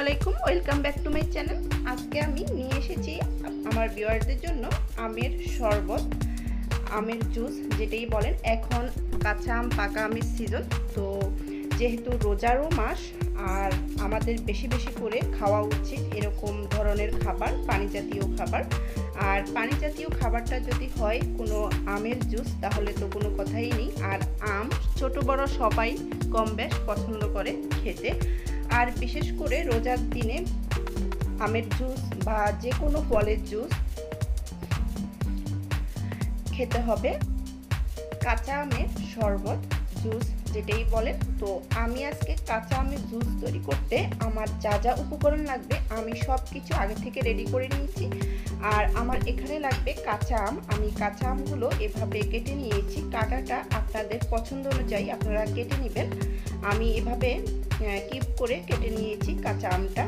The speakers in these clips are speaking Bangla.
আলাইকুম, welcome back to my channel. আজকে আমি নিয়ে এসেছি আমার ভিউয়ারদের জন্য আমের শরবত, আমের জুস যেটাই বলেন। এখন কাঁচা আম, পাকা আমের সিজন তো যেহেতু রোজারও মাস, আর আমাদের বেশি বেশি করে খাওয়া উচিত এরকম ধরনের খাবার পানি জাতীয় খাবার। আর পানি জাতীয় খাবারটা যদি হয় কোনো আমের জুস, তাহলে তো কোনো কথাই নেই। আর আম ছোট বড় সবাই কম বেশ পছন্দ করে খেতে। আর বিশেষ করে রোজার দিনে আমের জুস বা যে কোনো ফলের জুস খেতে হবে। কাঁচা আমের শরবত, জুস যেটাই বলেন। তো আমি আজকে কাঁচা আমের জুস তৈরি করতে আমার যা যা উপকরণ লাগবে আমি সব কিছু আগে থেকে রেডি করে নিয়েছি। আর আমার এখানে লাগবে কাঁচা আম। আমি কাঁচা আমগুলো এভাবে কেটে নিয়েছি। কাটাটা আপনাদের পছন্দ অনুযায়ী আপনারা কেটে নেবেন। আমি এভাবে কিপ করে কেটে নিয়েছি কাঁচা আমটা।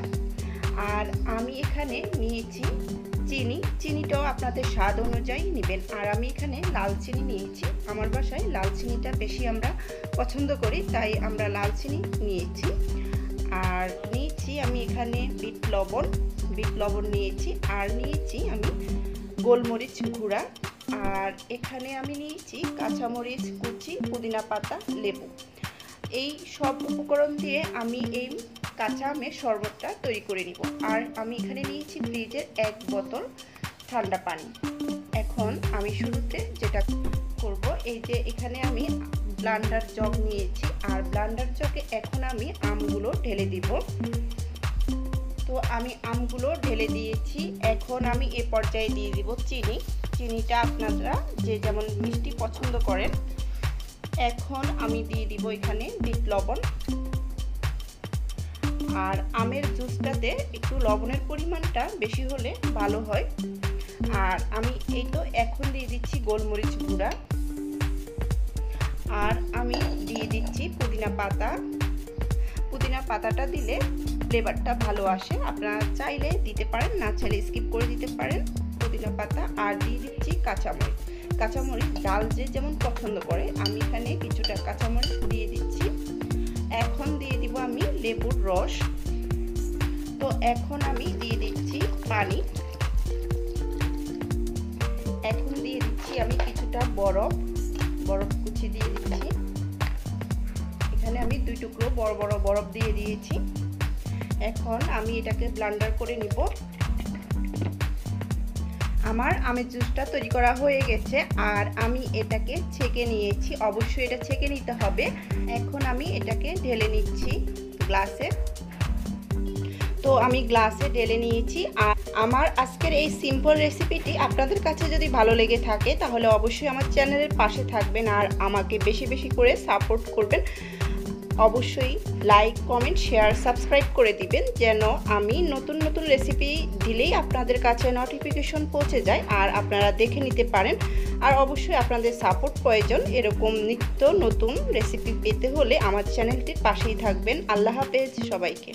আর আমি এখানে নিয়েছি চিনি। চিনিটাও আপনাদের স্বাদ অনুযায়ী নেবেন। আর আমি এখানে লাল চিনি নিয়েছি। আমার বাসায় লাল চিনিটা বেশি আমরা পছন্দ করি, তাই আমরা লাল চিনি নিয়েছি। আর নিয়েছি আমি এখানে বিট লবণ। বিট লবণ নিয়েছি। আর নিয়েছি আমি গোলমরিচ গুঁড়া। আর এখানে আমি নিয়েছি কাঁচামরিচ কুচি, পুদিনা পাতা, লেবু। এই সব উপকরণ দিয়ে আমি এই কাঁচা আমের শরবতটা তৈরি করে নিব। আর আমি এখানে নিয়েছি ফ্রিজের এক বোতল ঠান্ডা পানি। এখন আমি শুরুতে যেটা করব, এই যে এখানে আমি ব্লান্ডার জগ নিয়েছি। আর ব্লান্ডার জগে এখন আমি আমগুলো ঢেলে দিব। তো আমি আমগুলো ঢেলে দিয়েছি। এখন আমি এ পর্যায়ে দিয়ে দিব চিনি। চিনিটা আপনারা যে যেমন মিষ্টি পছন্দ করেন এখন আমি দিয়ে দিব এখানে বিট লবণ। আর আমের জুসটাতে একটু লবণের পরিমাণটা বেশি হলে ভালো হয়। আর আমি এই তো এখন দিয়ে দিচ্ছি গোলমরিচ গুঁড়া। আর আমি দিয়ে দিচ্ছি পুদিনা পাতা। পুদিনা পাতাটা দিলে ফ্লেভারটা ভালো আসে। আপনারা চাইলে দিতে পারেন, না চাইলে স্কিপ করে দিতে পারেন। পুদিনা পাতা আর দিয়ে দিচ্ছি কাঁচামরিচ। কাঁচামরিচ, ডাল যে যেমন পছন্দ করে, আমি এখানে কিছুটা কাঁচামরিচ দিয়ে দিচ্ছি। এখন দিয়ে দিব আমি লেবুর রস। তো এখন আমি দিয়ে দিচ্ছি পানি। এখন দিয়ে দিচ্ছি আমি কিছুটা বরফ। বরফ কুচি দিয়ে দিচ্ছি। এখানে আমি দুই টুকরো বড় বড় বরফ দিয়ে দিয়েছি। এখন আমি এটাকে ব্লান্ডার করে নিব। আমার আমের জুসটা তৈরি করা হয়ে গেছে আর আমি এটাকে ছেঁকে নিয়েছি। অবশ্যই এটা ছেঁকে নিতে হবে। এখন আমি এটাকে ঢেলে নিচ্ছি গ্লাসে। তো আমি গ্লাসে ঢেলে নিয়েছি আর আমার আজকের এই সিম্পল রেসিপিটি আপনাদের কাছে যদি ভালো লেগে থাকে, তাহলে অবশ্যই আমার চ্যানেলের পাশে থাকবেন আর আমাকে বেশি বেশি করে সাপোর্ট করবেন। অবশ্যই লাইক কমেন্ট শেয়ার সাবস্ক্রাইব করে দিবেন, যেন আমি নতুন নতুন রেসিপি দিলেই আপনাদের কাছে নোটিফিকেশন পৌঁছে যায় আর আপনারা দেখে নিতে পারেন। আর অবশ্যই আপনাদের সাপোর্ট প্রয়োজন। এরকম নিত্য নতুন রেসিপি পেতে হলে আমার চ্যানেলটির পাশেই থাকবেন। আল্লাহ হাফেজ সবাইকে।